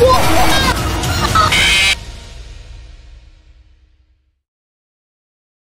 我。